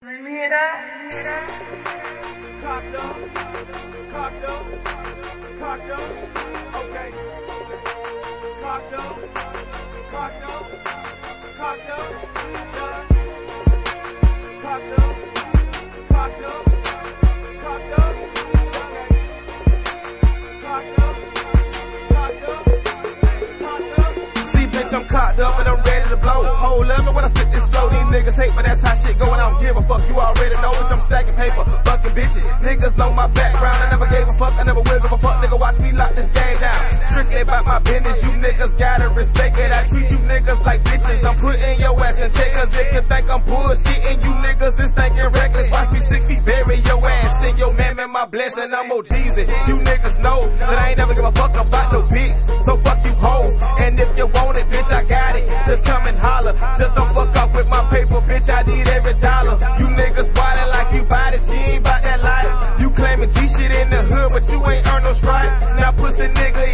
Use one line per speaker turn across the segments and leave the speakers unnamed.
Let me hear that.
Cocked up, cocked up, cocked up, okay. Cocked up, cocked up, cocked up, done. Cocked up, cocked up, cocked up, okay. Cocked up, cocked up, cocked up. See, bitch, I'm cocked up and I'm ready to blow. Hold up, and when I spit this flow, these niggas hate, but that's how shit going. I don't give a fuck. You already know, bitch. I'm stacking paper, fucking bitches. Niggas know my background. I never gave a fuck. I never will give a fuck. Nigga, watch me lock this game down. Strictly about my business. You niggas gotta respect it. I treat you niggas like bitches. I'm putting your ass in check. Cause if you think I'm bullshitting, you niggas is thinking reckless. Watch me six feet bury your ass. Send your man, man, my blessing. I'm oh OGs. You niggas know that I ain't never give a fuck about no bitch. So fuck you hoes. And if you want it, bitch, I got it. Just come and holler. Just don't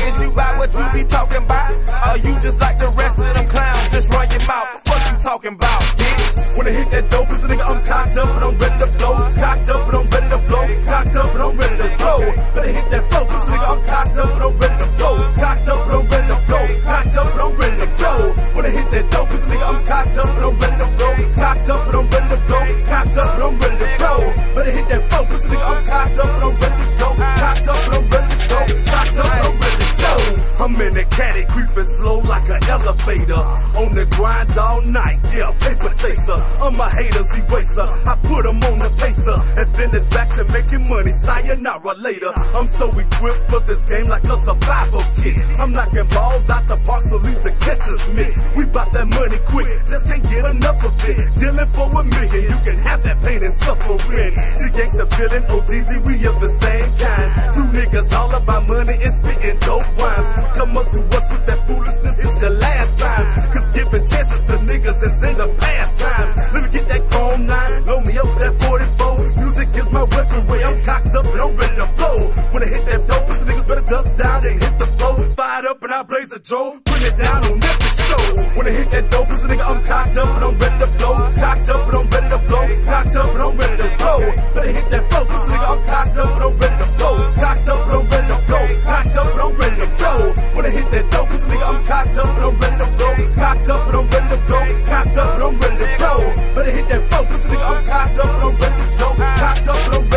is you about what you be talking about? Or you just like the rest of them clowns? Just run your mouth. What you talking about, bitch?
When I hit that dope, pussy nigga, I'm cocked up and I'm ready to blow. Cocked up and I'm ready to blow. Cocked up and I'm ready to blow. When I hit that flow, pussy nigga, I'm cocked up and I'm ready On the grind all night, yeah, paper chaser. I'm a hater's eraser. I put 'em on the pacer. And then it's back to making money, sayonara later. I'm so equipped for this game like a survival kit. I'm knocking balls out the park, so leave the catchers mitt. We bout that money quick, just can't get enough of it. Dealing for a million, you can have that pain and suffering. See gangsta villain, Ogeezy, we of the same kind. Two niggas all about money and spitting dope rhymes. Come up to us with that foolishness, it's your last time. Cause giving chances to niggas is in the past time. Let me get that chrome nine, load me up with that 44. Music is my weapon, weaponry, I'm cocked up and I'm ready to blow. When I hit that dope, pussy niggas better duck down and hit the flow. Fired up and I blaze the Joe, put it down on every show. When I hit that dope, pussy nigga, I'm cocked up and I'm ready to blow. Cocked up and I'm ready to blow. Cocked up and I'm ready to blow. I hit that flow, pussy nigga, I'm cocked up and up and I'm ready to go. Better hit that phone, pussy nigga, I'm cocked up but I'm ready to go. Cocked up but I'm ready to go.